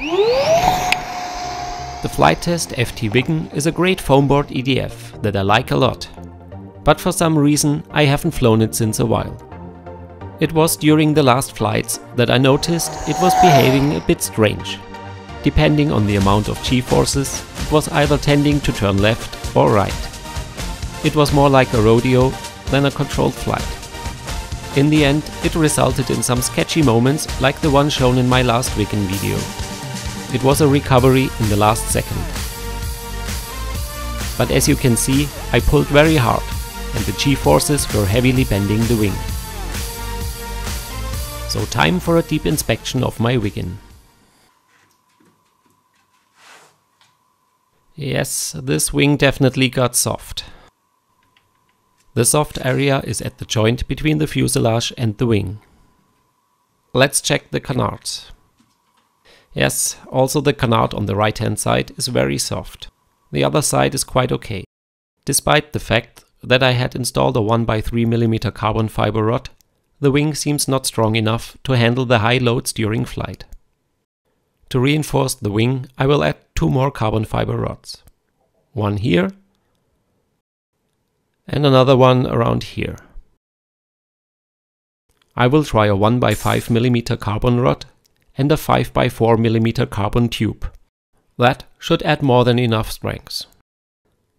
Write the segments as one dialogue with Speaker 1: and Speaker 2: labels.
Speaker 1: The Flite Test FT Viggen is a great foamboard EDF that I like a lot, but for some reason I haven't flown it since a while. It was during the last flights that I noticed it was behaving a bit strange. Depending on the amount of g-forces, it was either tending to turn left or right. It was more like a rodeo than a controlled flight. In the end, it resulted in some sketchy moments like the one shown in my last Viggen video. It was a recovery in the last second. But as you can see, I pulled very hard and the g-forces were heavily bending the wing. So time for a deep inspection of my Viggen. Yes, this wing definitely got soft. The soft area is at the joint between the fuselage and the wing. Let's check the canards. Yes, also the canard on the right hand side is very soft. The other side is quite okay. Despite the fact that I had installed a 1x3mm carbon fiber rod, the wing seems not strong enough to handle the high loads during flight. To reinforce the wing, I will add two more carbon fiber rods. One here and another one around here. I will try a 1x5mm carbon rod and a 5x4mm carbon tube. That should add more than enough strength.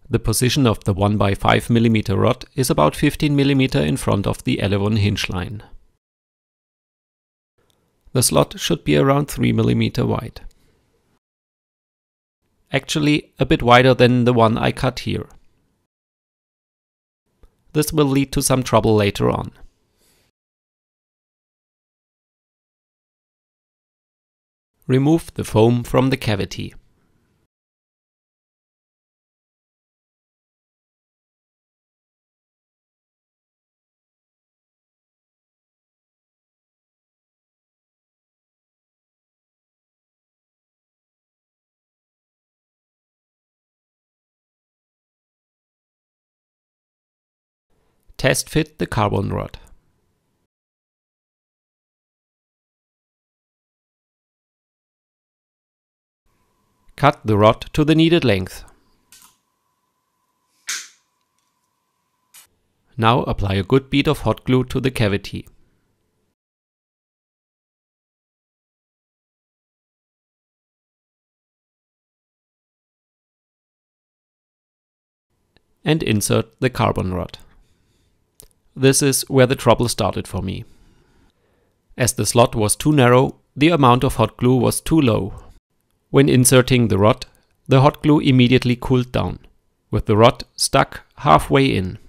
Speaker 1: The position of the 1x5mm rod is about 15mm in front of the aileron hinge line. The slot should be around 3mm wide. Actually a bit wider than the one I cut here. This will lead to some trouble later on. Remove the foam from the cavity. Test fit the carbon rod. Cut the rod to the needed length. Now apply a good bead of hot glue to the cavity. And insert the carbon rod. This is where the trouble started for me. As the slot was too narrow, the amount of hot glue was too low. When inserting the rod, the hot glue immediately cooled down, with the rod stuck halfway in.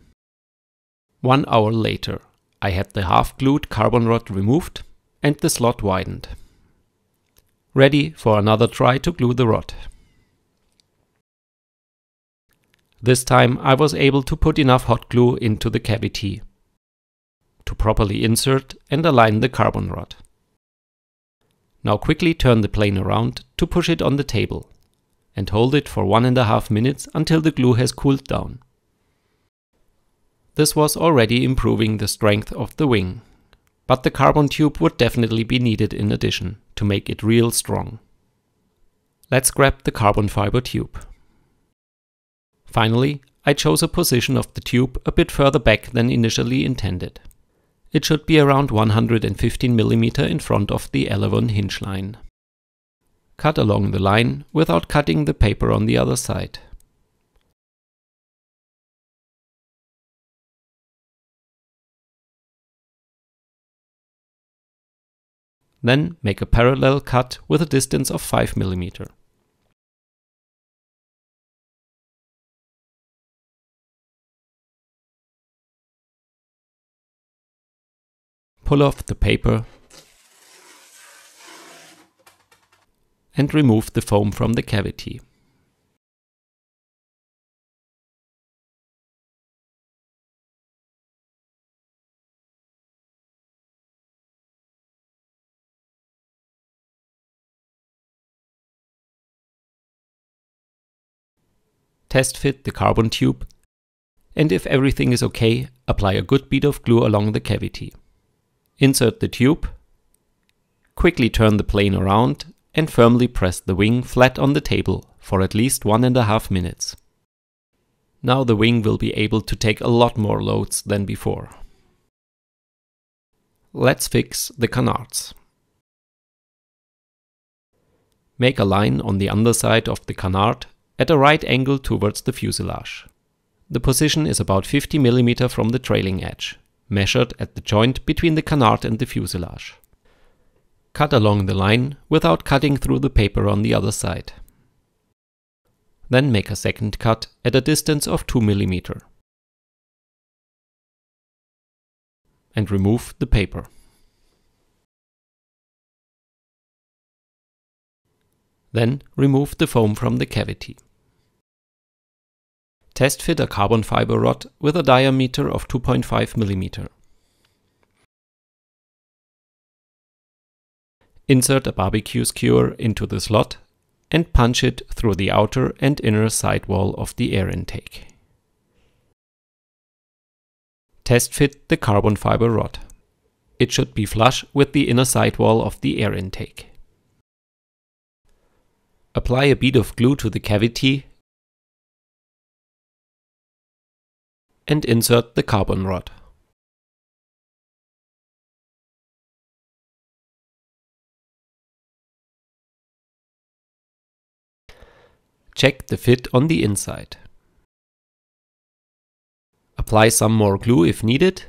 Speaker 1: One hour later, I had the half-glued carbon rod removed and the slot widened. Ready for another try to glue the rod. This time I was able to put enough hot glue into the cavity to properly insert and align the carbon rod. Now quickly turn the plane around to push it on the table and hold it for one and a half minutes until the glue has cooled down. This was already improving the strength of the wing, but the carbon tube would definitely be needed in addition to make it real strong. Let's grab the carbon fiber tube. Finally, I chose a position of the tube a bit further back than initially intended. It should be around 115 mm in front of the aileron hinge line. Cut along the line without cutting the paper on the other side. Then make a parallel cut with a distance of 5 mm. Pull off the paper and remove the foam from the cavity. Test fit the carbon tube and if everything is okay, apply a good bead of glue along the cavity. Insert the tube, quickly turn the plane around and firmly press the wing flat on the table for at least one and a half minutes. Now the wing will be able to take a lot more loads than before. Let's fix the canards. Make a line on the underside of the canard at a right angle towards the fuselage. The position is about 50 mm from the trailing edge, measured at the joint between the canard and the fuselage. Cut along the line without cutting through the paper on the other side. Then make a second cut at a distance of 2 mm. And remove the paper. Then remove the foam from the cavity. Test fit a carbon fiber rod with a diameter of 2.5 mm. Insert a barbecue skewer into the slot and punch it through the outer and inner sidewall of the air intake. Test fit the carbon fiber rod. It should be flush with the inner sidewall of the air intake. Apply a bead of glue to the cavity and insert the carbon rod. Check the fit on the inside. Apply some more glue if needed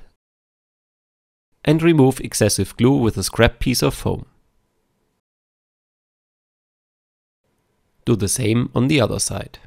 Speaker 1: and remove excessive glue with a scrap piece of foam. Do the same on the other side.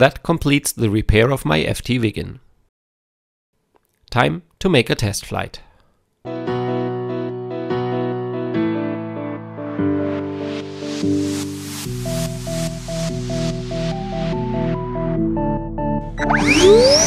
Speaker 1: That completes the repair of my FT Viggen. Time to make a test flight.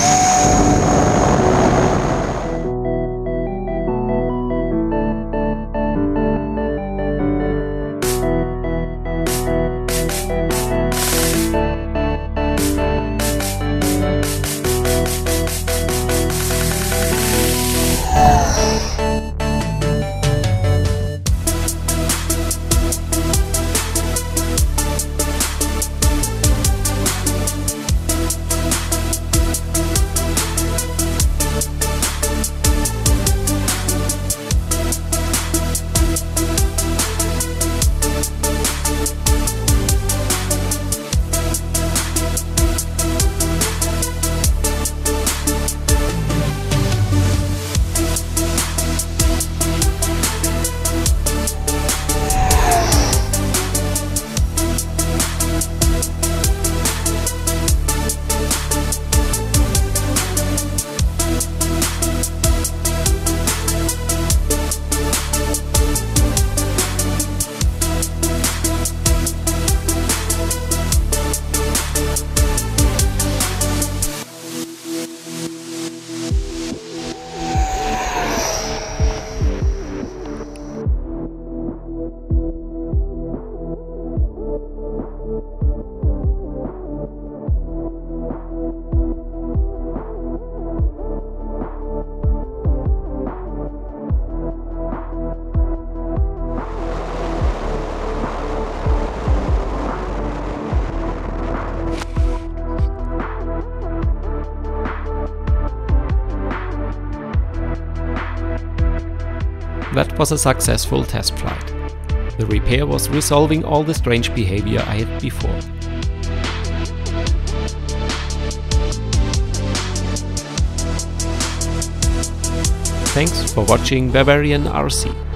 Speaker 1: That was a successful test flight. The repair was resolving all the strange behavior I had before. Thanks for watching Bavarian RC.